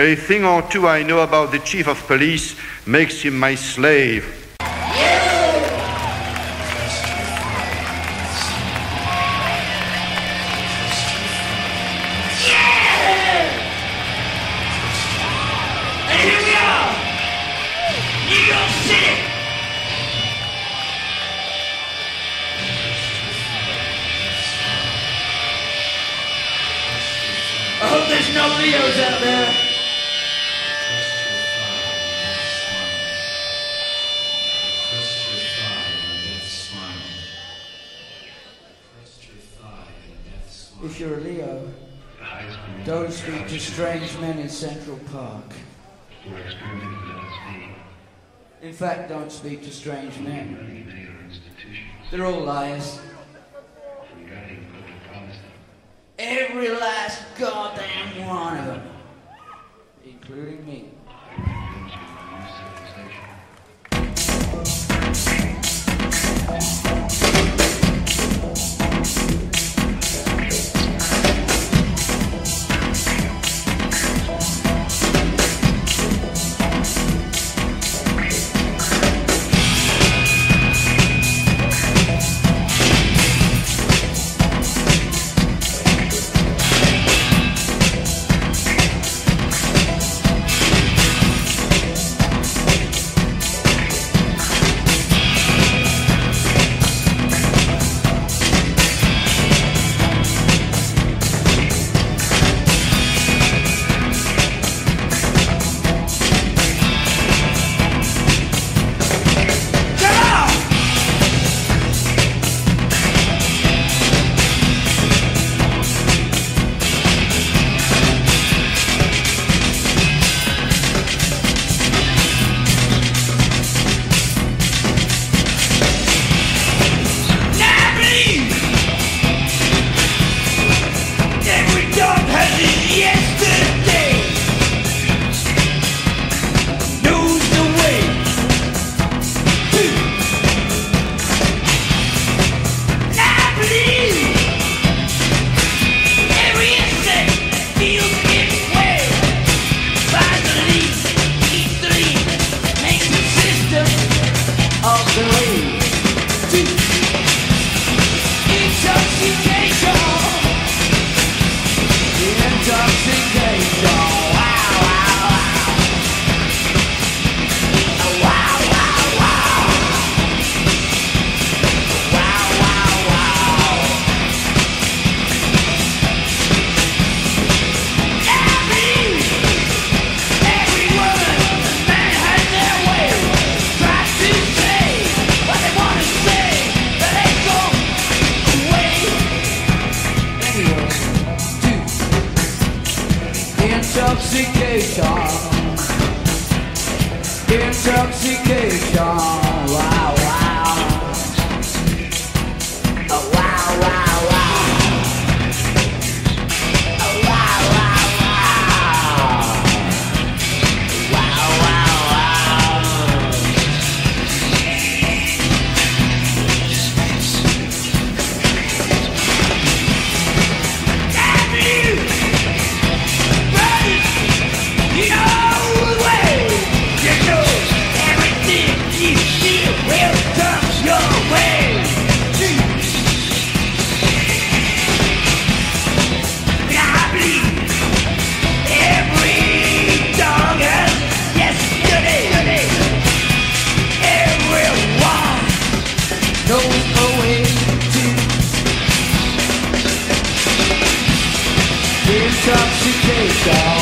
A thing or two I know about the chief of police makes him my slave. Strange men in Central Park. In fact, don't speak to strange men. They're all liars. Every last goddamn one of them. Including me. Intoxication. Intoxication. star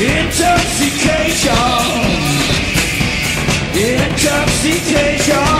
Intoxication. Intoxication.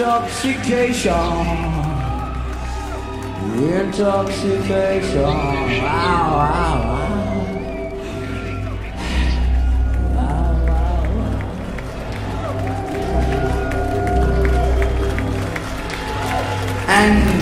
Intoxication. Intoxication. Wow, wow, and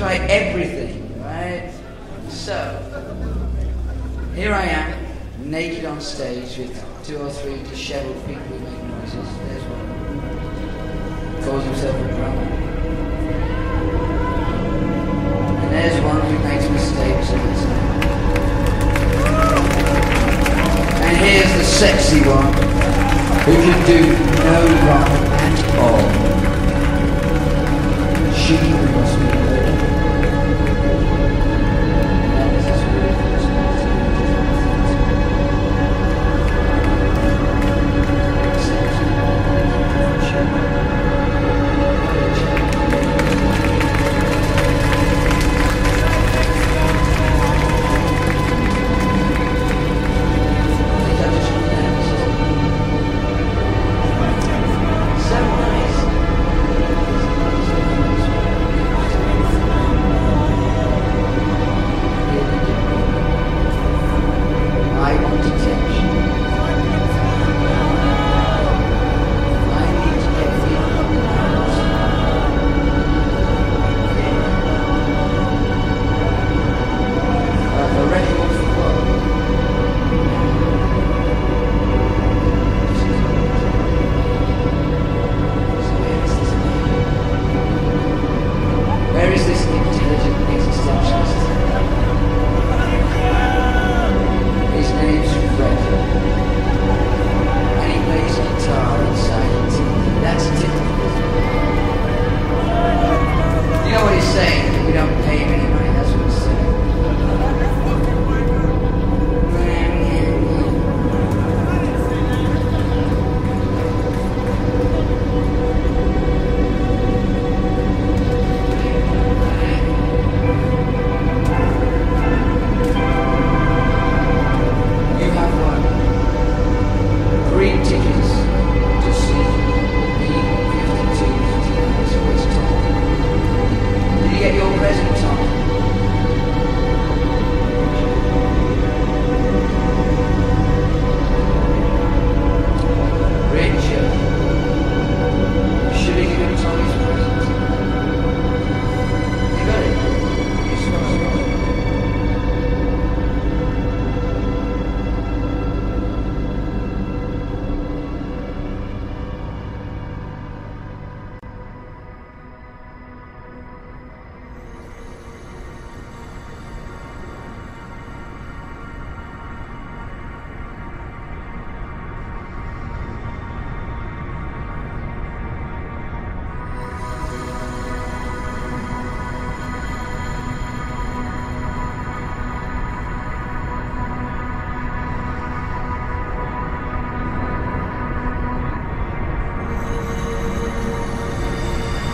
try everything, right? So, here I am, naked on stage with two or three disheveled people who make noises. There's one. Calls himself a drummer. And there's one who makes mistakes in his And here's the sexy one who can do no wrong.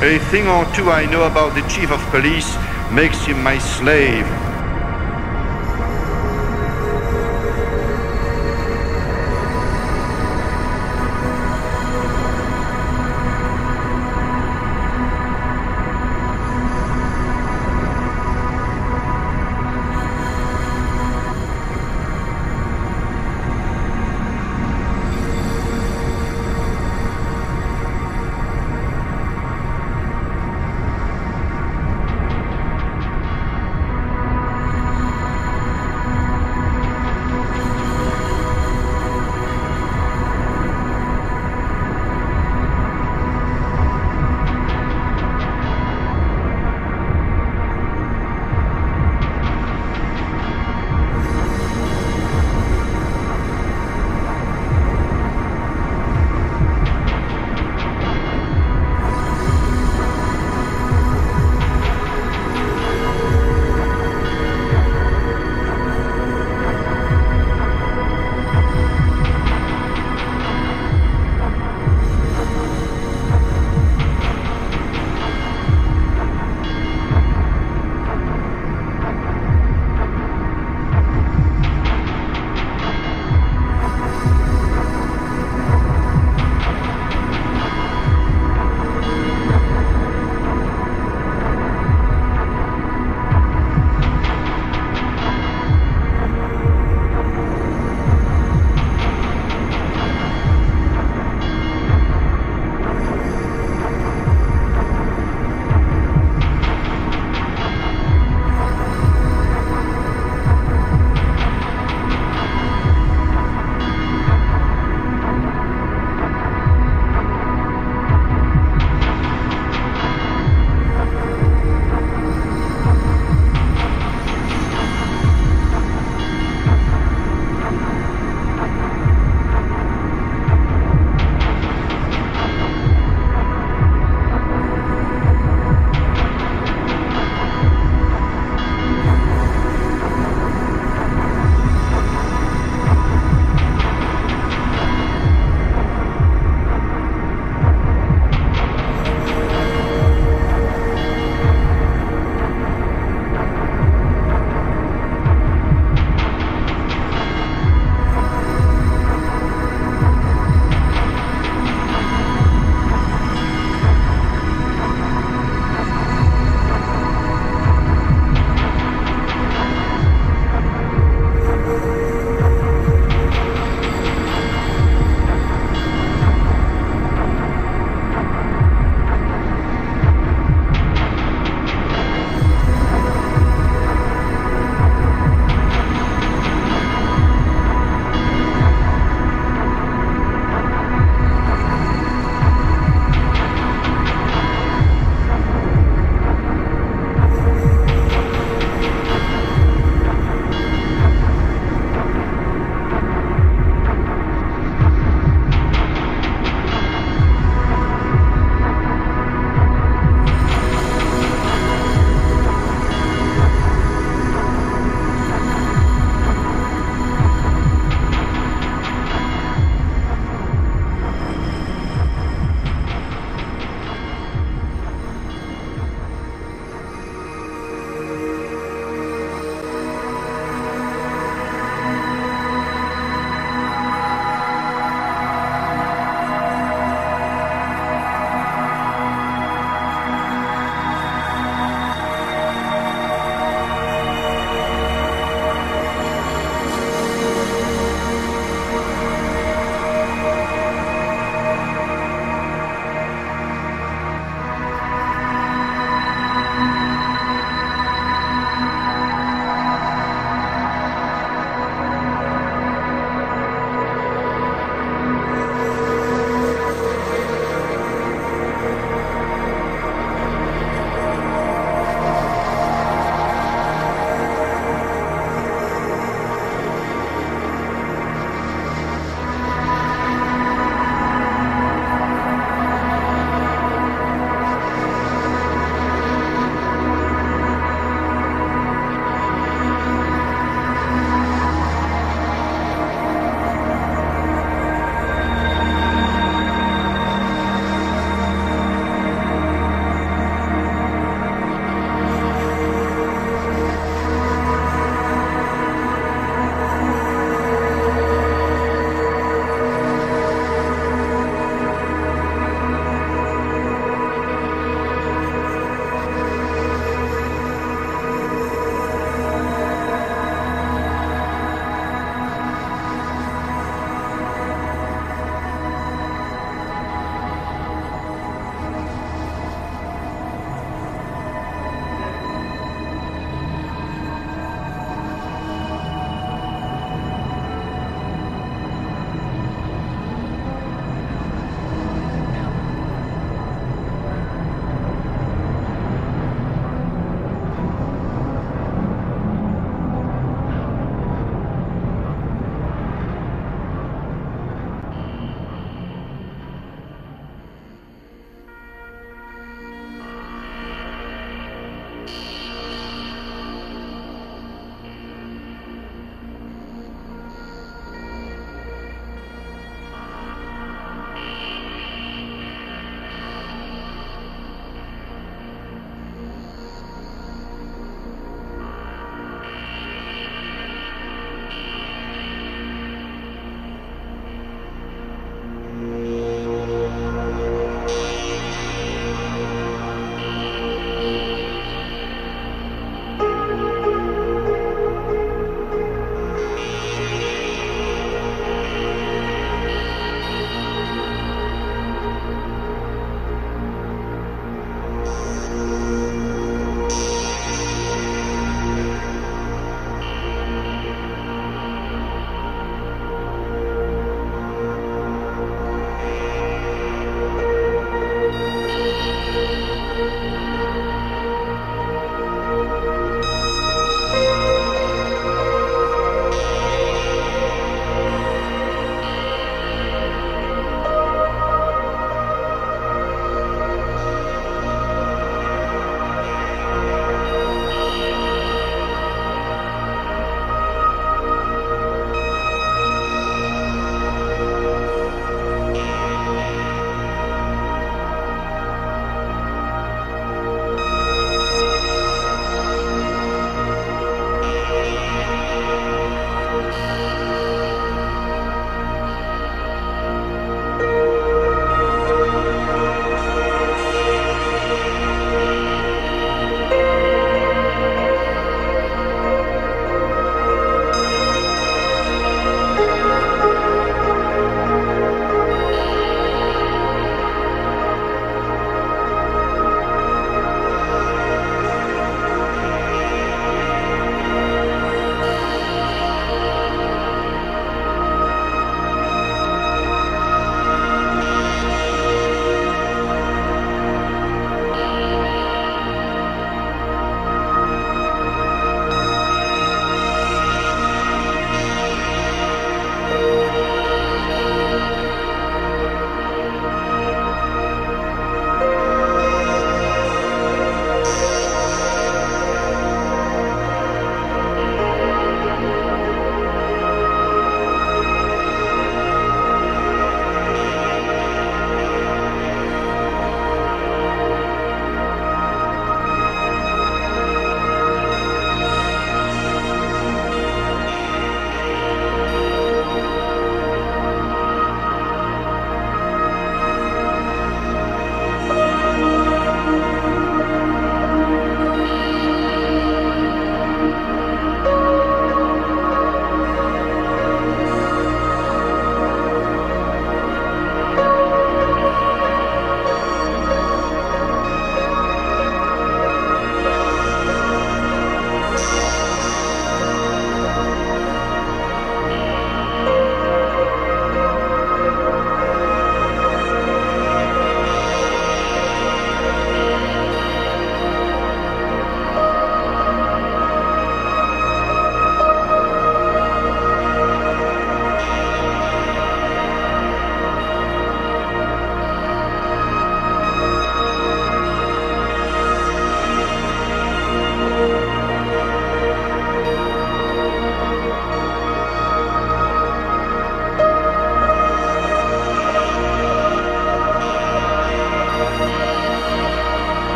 A thing or two I know about the chief of police makes him my slave.